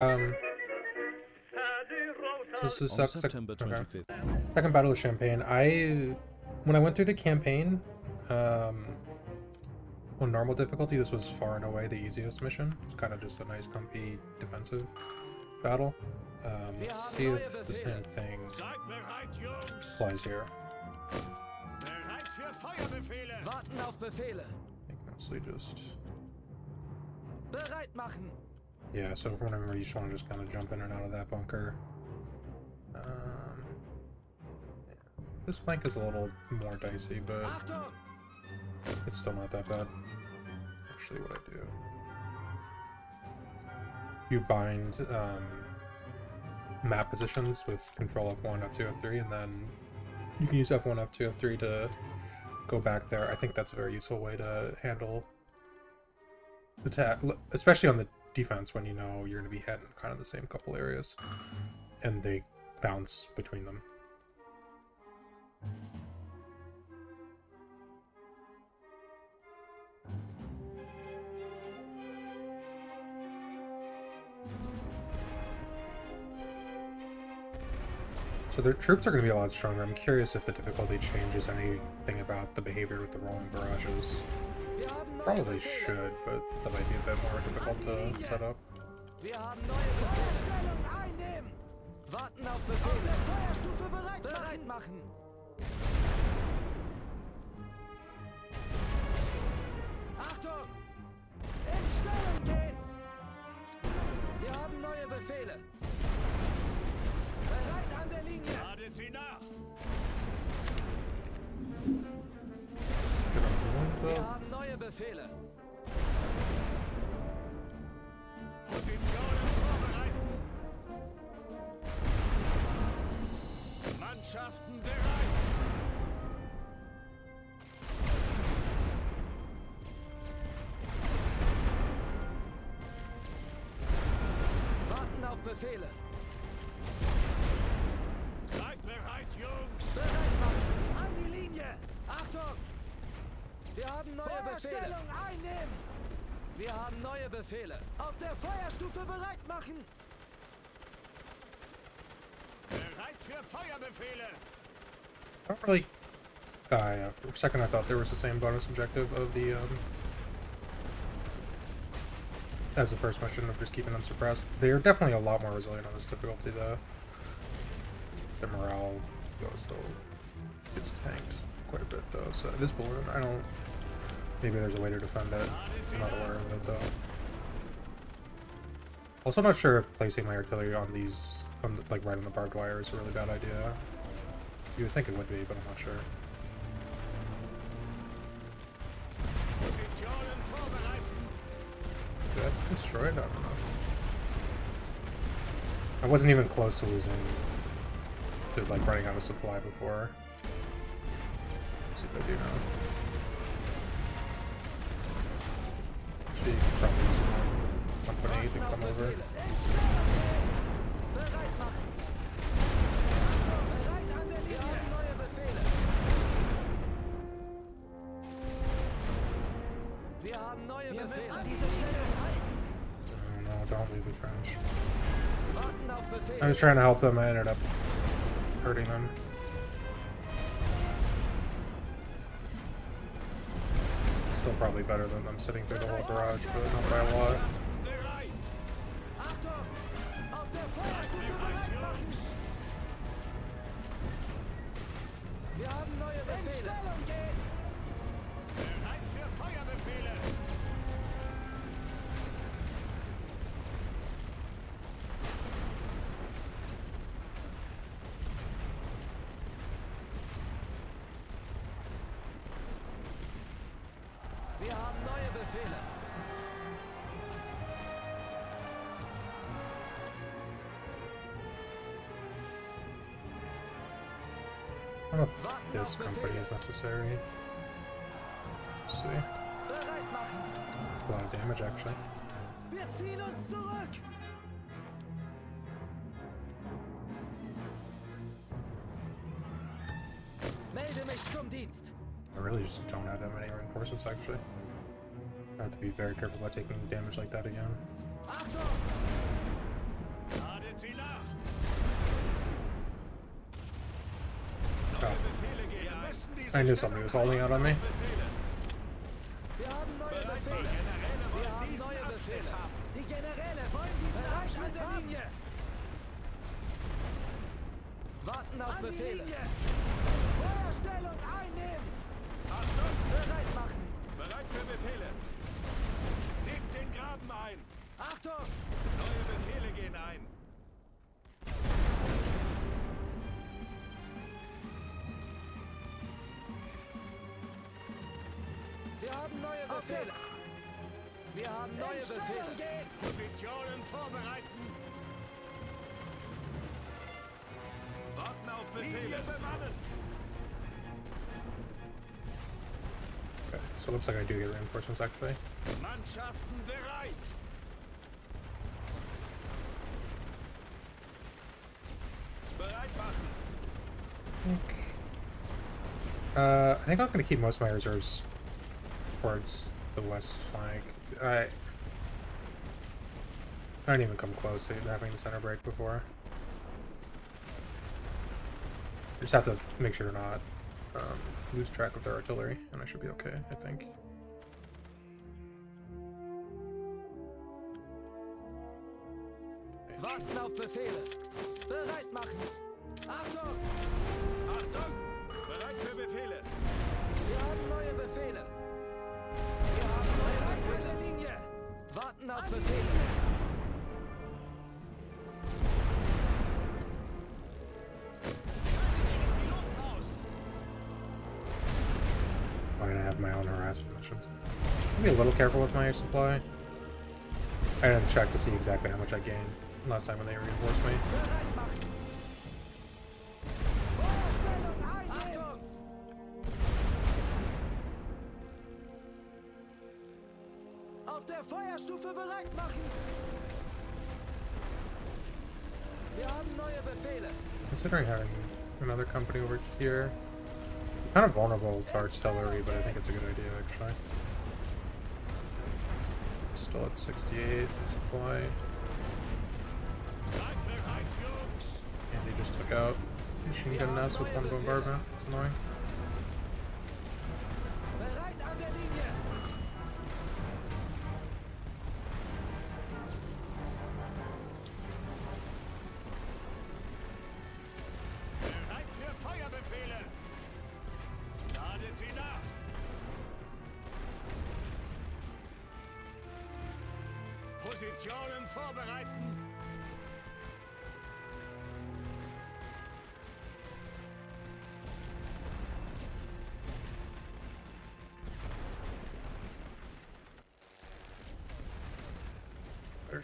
Um, so this is On sec- September okay. Second Battle of Champagne. I when I went through the campaign, um, on normal difficulty, this was far and away the easiest mission. It's kind of just a nice, comfy defensive battle. Um, let's see if the same thing Seid bereit, Jungs! applies here. Bereit für Feuerbefehle! Warten auf Befehle. I think mostly just Bereit machen. Yeah. So for whenever you just want to just kind of jump in and out of that bunker. Um, yeah. This flank is a little more dicey, but It's still not that bad. Actually, what I do. You bind um, map positions with Control F1, F2, F3, and then you can use F1, F2, F3 to go back there. I think that's a very useful way to handle the attack, especially on the defense when you know you're going to be hitting kind of the same couple areas, and they bounce between them. So their troops are going to be a lot stronger. I'm curious if the difficulty changes anything about the behavior with the rolling barrages. Probably should, but that might be a bit more difficult to set up. Wir haben neue Befehle. Stellung einnehmen! Warten auf Befehle. Feuerstufe bereit Bereit machen! Achtung! In Stellung gehen! Wir haben neue Befehle. Bereit an der Linie! Ladet sie nach! Wir haben Befehle. Positionen vorbereiten! Mannschaften bereit! Warten auf Befehle. Befehle. Feuerstellung einnehmen! Wir haben neue Befehle. Auf der Feuerstufe bereit machen! Bereit für Feuerbefehle! I don't really. Ah, yeah. For a second, I thought there was the same bonus objective of the um, as the first mission of just keeping them suppressed. They're definitely a lot more resilient on this difficulty, though. The morale goes still gets tanked quite a bit, though. So this balloon, I don't. Maybe there's a way to defend it. I'm not aware of it, though. Also, I'm not sure if placing my artillery on these, on the, like right on the barbed wire, is a really bad idea. You would think it would be, but I'm not sure. Did I destroy? I don't know. I wasn't even close to losing to like running out of supply before. Let's see if I do. Actually, you could probably use one 1.8 and come over. Bereit machen. Bereit an der Wir Linie! haben neue Befehle. Wir Befehle. diese Stellung halten! Oh, no, don't the trench. I was trying to help them, I ended up hurting them. Probably better than them sitting through the whole barrage, but not by a lot. Wir haben neue Befehle. Know this company is necessary. Let's see. Bereit. A lot of damage, actually. Wir ziehen uns zurück! really just don't have that many reinforcements, actually. I have to be very careful about taking damage like that again. Oh. I knew something was holding out on me. Warten auf Befehle! Feuerstellung einnehmen! Befehle. Nehmt den Graben ein. Achtung. Neue Befehle gehen ein. Wir haben neue Befehle. Wir haben neue Befehle. gehen. Positionen vorbereiten. Warten auf Befehle. bewannen. Okay, so it looks like I do get reinforcements actually. Mannschaften bereit. Bereit machen. Uh, I think I'm gonna keep most of my reserves towards the west flank. I I didn't even come close to having the center break before. I just have to make sure to not um, lose track of their artillery, and I should be okay. I think. Warten auf Befehle. Bereit machen. Have my missions? I'll be a little careful with my supply. I didn't check to see exactly how much I gained last time when they reinforced me. Bereit machen. Feuerstellung einnehmen. Achtung! Auf der Feuerstufe bereit machen. Wir haben neue Befehle. Considering having another company over here, kind of vulnerable to artillery, but I think it's a good idea actually. Still at 68 supply, and they just took out machine gun nest with one bombardment. It's annoying. Positionen vorbereiten.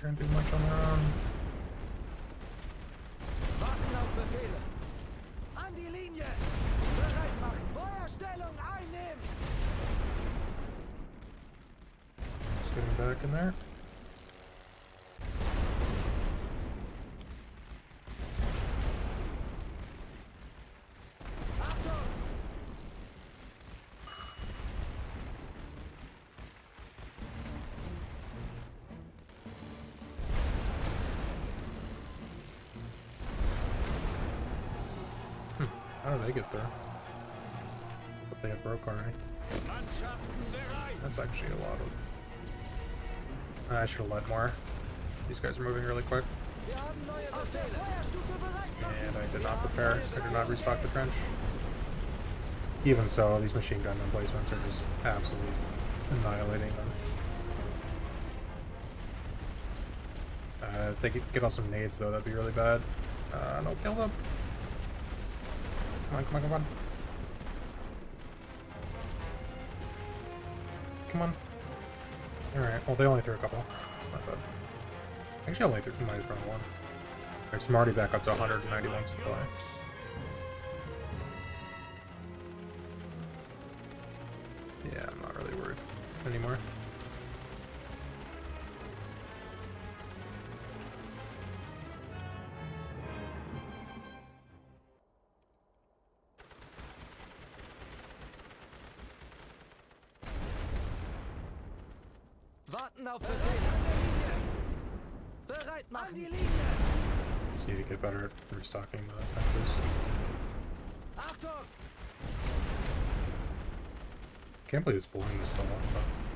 And do much on their own. Warten auf Befehle. An die Linie. Bereit machen. Feuerstellung einnehmen. Just getting back in there. How did they get there? But they had broke already. That's actually a lot of. I should have let more. These guys are moving really quick, and I did not prepare. I did not restock the trench. Even so, these machine gun emplacements are just absolutely annihilating them. Uh, if they could get us some nades, though, that'd be really bad. Uh, no, kill them. Come on, come on, come on. Come on. Alright, well, they only threw a couple. It's not bad. Actually, I only threw, might have one. Alright, so I'm already back up to 191 supply. Yeah, I'm not really worried anymore. Just need to get better at restocking the factors. Can't believe this blowing is still up.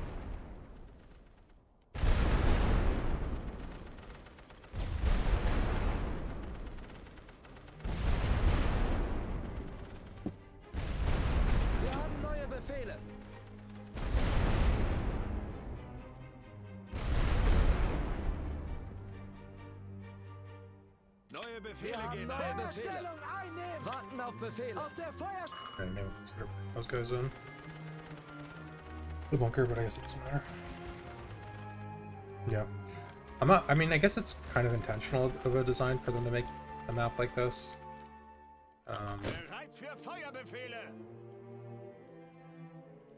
Neue Befehle Wir gehen ein. Befehle. Feuerstellung einnehmen! Warten auf Befehle. Auf der Feuerst... I didn't even consider those guys in the bunker, but I guess it doesn't matter. Yeah. I'm not, I mean, I guess it's kind of intentional of a design for them to make a map like this. Um, Bereit für Feuerbefehle.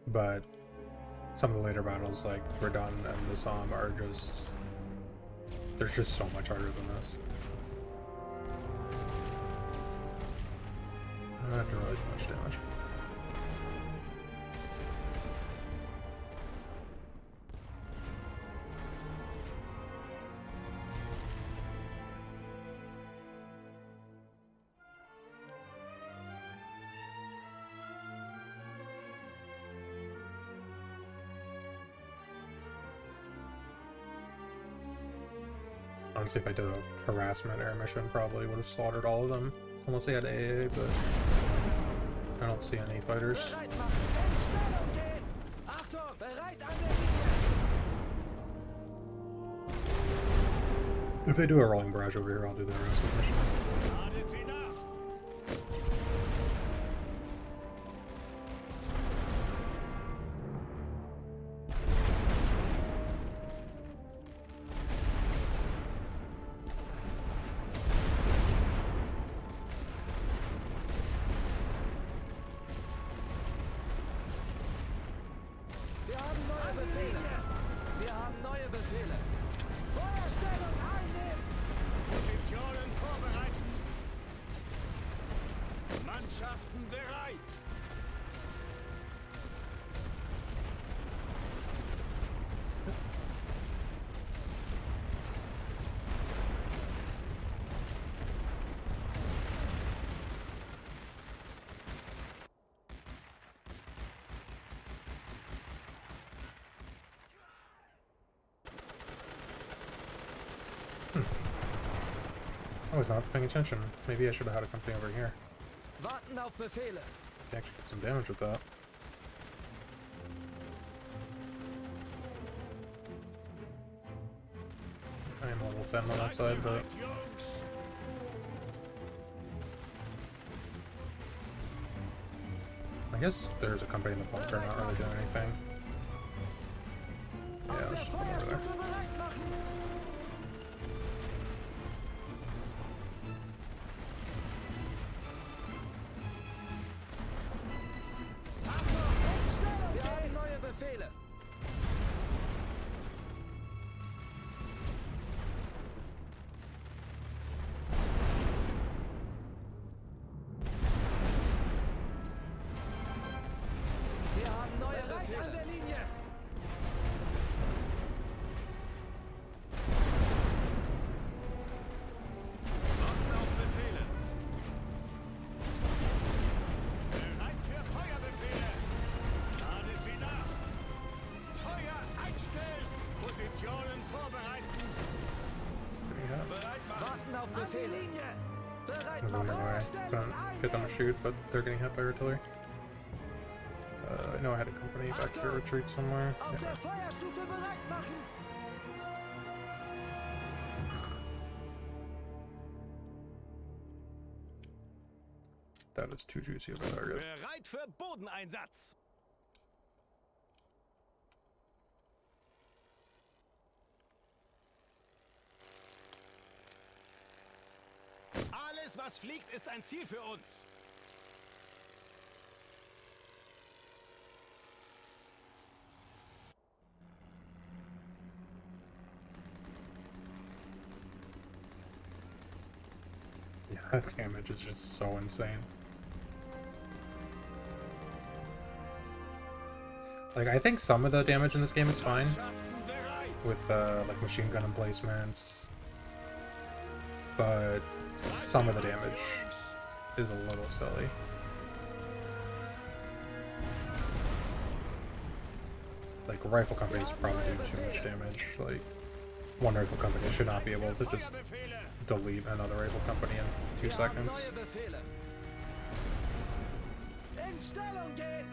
but some of the later battles, like Verdun and the Somme, are just. There's just so much harder than this. I didn't really do much damage. Honestly, if I did a harassment air mission, probably would have slaughtered all of them. Unless they had AA, but I don't see any fighters. If they do a rolling barrage over here, I'll do the harassment mission. Ladet sie Befehle. Wir haben neue Befehle. Feuerstellung einnehmen! Positionen vorbereiten. Mannschaften bereit. I was not paying attention. Maybe I should have had a company over here. Warten auf Befehle. They actually did some damage with that. I am a little thin on that side, but I guess there's a company in the bunker not really doing anything. Yeah, let's just put over there. I Feuerstellung couldn't get them to shoot, but they're getting hit by artillery. Uh, I know I had a company back here retreat somewhere. Yeah. That is too juicy of a target. Bereit für Bodeneinsatz. Alles, was fliegt, ist ein Ziel für uns. That damage is just so insane. Like, I think some of the damage in this game is fine with uh, like machine gun emplacements, but some of the damage is a little silly. like rifle companies probably do too much damage. Like one rifle company should not be able to just delete another rifle company in two seconds.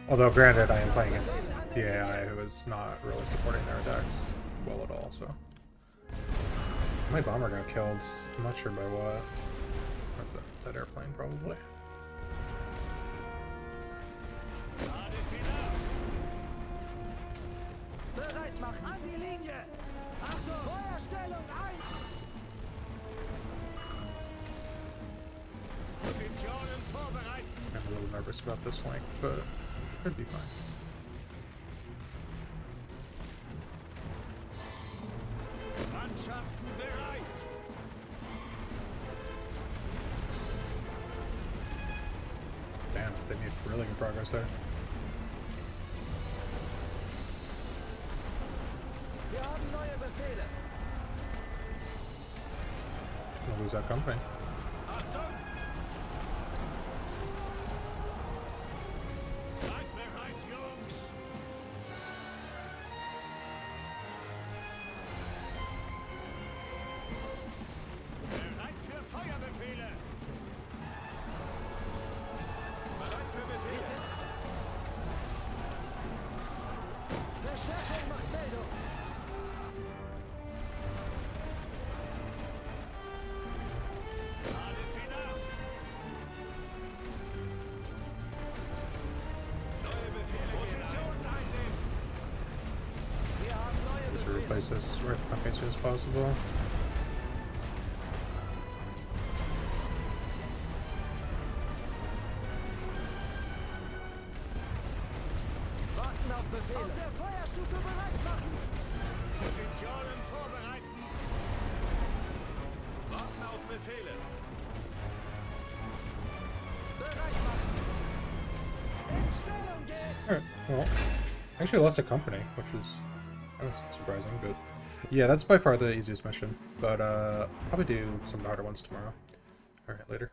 Although granted, I am playing against the AI who is not really supporting their attacks well at all. So my bomber got killed. I'm not sure by what. That, airplane probably. I'm a little nervous about this flank, but should be fine. They made really good progress there. Gonna lose that company. Replace this rifle company as as possible. Alright, well, actually lost a company, which is that was surprising, but yeah, that's by far the easiest mission. But uh, I'll probably do some harder ones tomorrow. Alright, later.